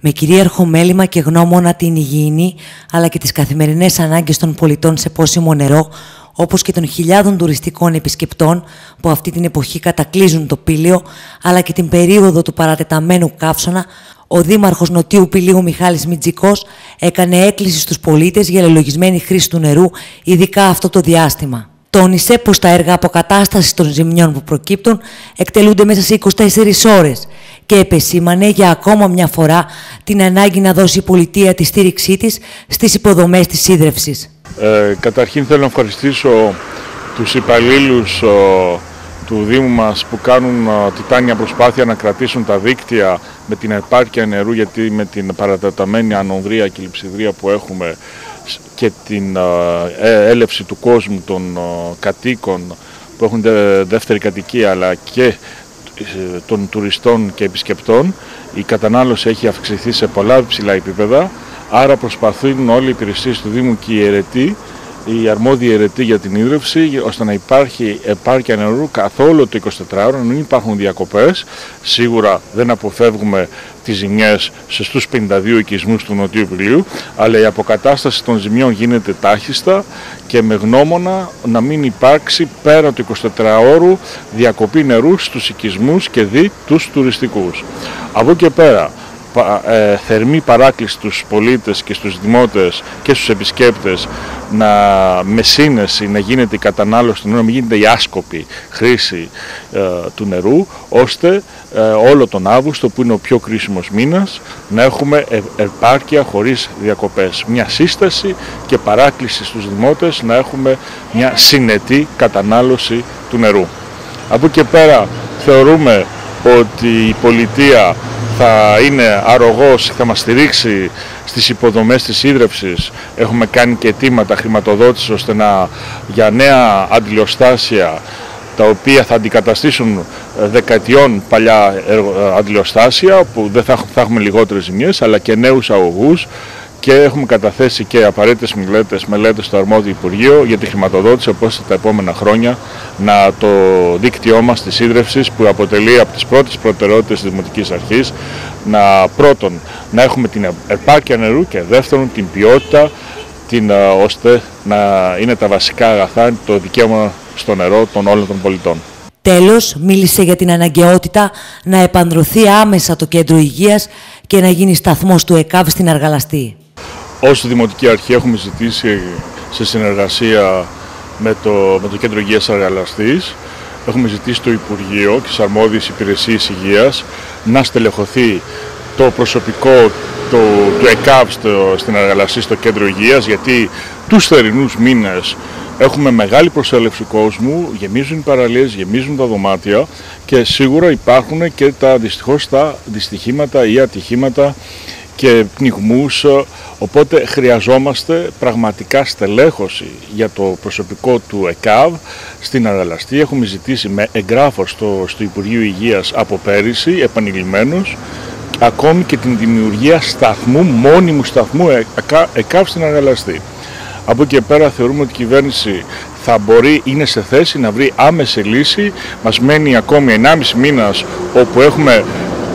με κυρίαρχο μέλημα και γνώμονα την υγιεινή αλλά και τις καθημερινές ανάγκες των πολιτών σε πόσιμο νερό, όπως και των χιλιάδων τουριστικών επισκεπτών που αυτή την εποχή κατακλείζουν το πήλιο, αλλά και την περίοδο του παρατεταμένου καύσωνα, ο Δήμαρχος Νοτιού Πηλίου Μιχάλης Μιτζικός έκανε έκκληση στους πολίτες για λελογισμένη χρήση του νερού, ειδικά αυτό το διάστημα. Τόνισε πως τα έργα αποκατάστασης των ζημιών που προκύπτουν εκτελούνται μέσα σε 24 ώρες και επεσήμανε για ακόμα μια φορά την ανάγκη να δώσει η πολιτεία τη στήριξή της στις υποδομές της ίδρευσης. Ε, καταρχήν θέλω να ευχαριστήσω τους υπαλλήλους του Δήμου μας που κάνουν τιτάνια προσπάθεια να κρατήσουν τα δίκτυα με την επάρκεια νερού γιατί με την παρατεταμένη ανονδρία και λειψιδρία που έχουμε και την ε, έλευση του κόσμου των κατοίκων που έχουν δεύτερη κατοικία αλλά και ε, των τουριστών και επισκεπτών. Η κατανάλωση έχει αυξηθεί σε πολλά ψηλά επίπεδα άρα προσπαθούν όλοι οι υπηρεσίες του Δήμου και οι αιρετοί η αρμόδια αιρετή για την ίδρυυση ώστε να υπάρχει επάρκεια νερού καθόλου το 24ωρο, να μην υπάρχουν διακοπές. Σίγουρα δεν αποφεύγουμε τις ζημιές σε στους 52 οικισμούς του Νοτιού Πηλίου, αλλά η αποκατάσταση των ζημιών γίνεται τάχιστα και με γνώμονα να μην υπάρξει πέρα του 24ωρου διακοπή νερού στους οικισμούς και δι τους τουριστικούς. Από και πέρα, ε, θερμή παράκληση στους πολίτες και στους δημότες και στους επισκέπτες να με σύνεση να γίνεται η κατανάλωση του νερού, να μην γίνεται η άσκοπη χρήση ε, του νερού, ώστε ε, όλο τον Αύγουστο που είναι ο πιο κρίσιμος μήνας να έχουμε επάρκεια χωρίς διακοπές. Μια σύσταση και παράκληση στους δημότες να έχουμε μια συνετή κατανάλωση του νερού. Από εκεί πέρα θεωρούμε ότι η πολιτεία θα είναι αρρωγός, θα μας στηρίξει στις υποδομές της ίδρυυσης. Έχουμε κάνει και αιτήματα χρηματοδότησης ώστε να, για νέα αντιλιοστάσια τα οποία θα αντικαταστήσουν δεκαετιών παλιά αντιλιοστάσια που δεν θα, θα έχουμε λιγότερες ζημιές αλλά και νέους αγωγούς και έχουμε καταθέσει και απαραίτητες μελέτες, μελέτες στο αρμόδιο Υπουργείο για τη χρηματοδότηση όπως τα επόμενα χρόνια να το δίκτυό μας της ίδρυυσης που αποτελεί από τις πρώτες προτεραιότητες της Δημοτικής Αρχής να πρώτον να έχουμε την επάρκεια νερού και δεύτερον την ποιότητα την, ώστε να είναι τα βασικά αγαθά το δικαίωμα στο νερό των όλων των πολιτών. Τέλος, μίλησε για την αναγκαιότητα να επανδρωθεί άμεσα το κέντρο υγείας και να γίνει σταθμός του ΕΚΑΒ στην Αργαλαστή. Ως Δημοτική Αρχή έχουμε ζητήσει σε συνεργασία με το, με το Κέντρο Υγείας Αργαλαστής έχουμε ζητήσει το Υπουργείο και τις αρμόδιες υπηρεσίες υγείας να στελεχωθεί το προσωπικό το, του ΕΚΑΒ στο, στην Αργαλαστή στο Κέντρο Υγείας γιατί τους θερινούς μήνες έχουμε μεγάλη προσέλευση κόσμου, γεμίζουν οι παραλίες, γεμίζουν τα δωμάτια και σίγουρα υπάρχουν και τα δυστυχώς τα δυστυχήματα ή ατυχήματα και πνιγμούς, οπότε χρειαζόμαστε πραγματικά στελέχωση για το προσωπικό του ΕΚΑΒ στην Αραλαστή. Έχουμε ζητήσει με εγγράφο στο, στο Υπουργείο Υγείας από πέρυσι, επανειλημμένος, ακόμη και την δημιουργία σταθμού, μόνιμου σταθμού ΕΚΑΒ στην Αραλαστή. Από εκεί πέρα θεωρούμε ότι η κυβέρνηση θα μπορεί, είναι σε θέση να βρει άμεση λύση. Μας μένει ακόμη 1,5 μήνας όπου έχουμε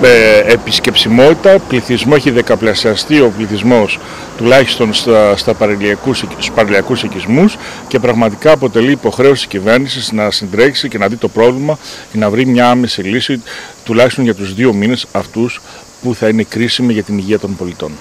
ε, επισκεψιμότητα, πληθυσμό έχει δεκαπλασιαστεί ο πληθυσμός τουλάχιστον στα, στα παραλιακούς, στους παραλιακούς οικισμούς και πραγματικά αποτελεί υποχρέωση της κυβέρνησης να συντρέξει και να δει το πρόβλημα και να βρει μια άμεση λύση τουλάχιστον για τους δύο μήνες αυτούς που θα είναι κρίσιμοι για την υγεία των πολιτών.